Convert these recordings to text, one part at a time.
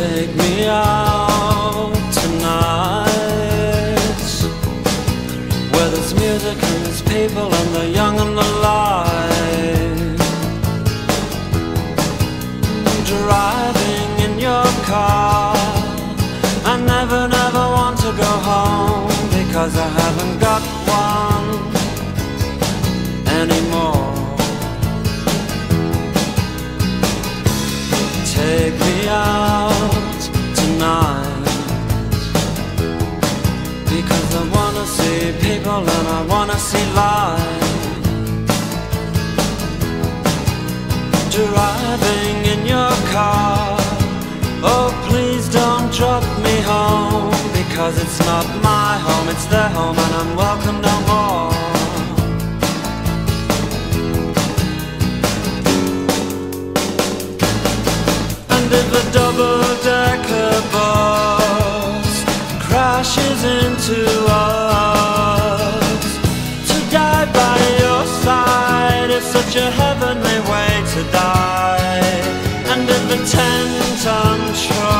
Take me out tonight. Where there's music and there's people and the young and the light. Driving in your car. I never, never want to go home Because I haven't got one anymore. Take Because I wanna see people and I wanna see life Driving in your car. Oh please don't drop me home. Because it's not my home, it's their home and I'm welcome no more. And if a double-decker such a heavenly way to die. And if a ten-ton truck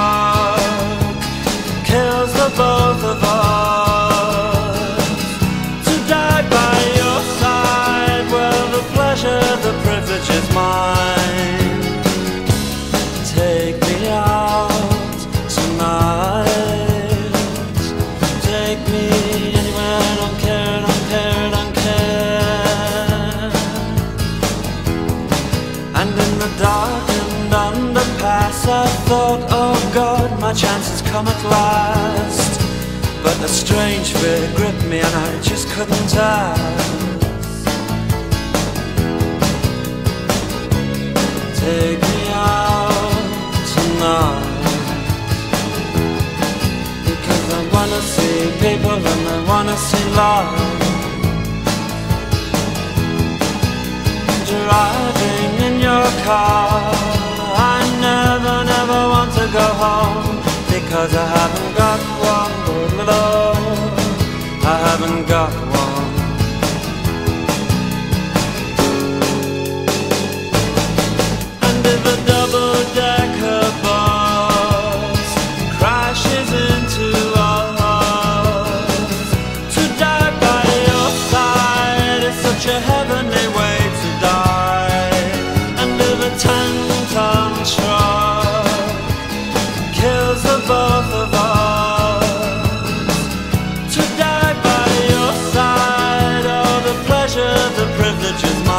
thought, oh God, my chance has come at last. But a strange fear gripped me, and I just couldn't ask. Take me out tonight Because I wanna see people and I wanna see life Driving in your car One, I haven't got Just.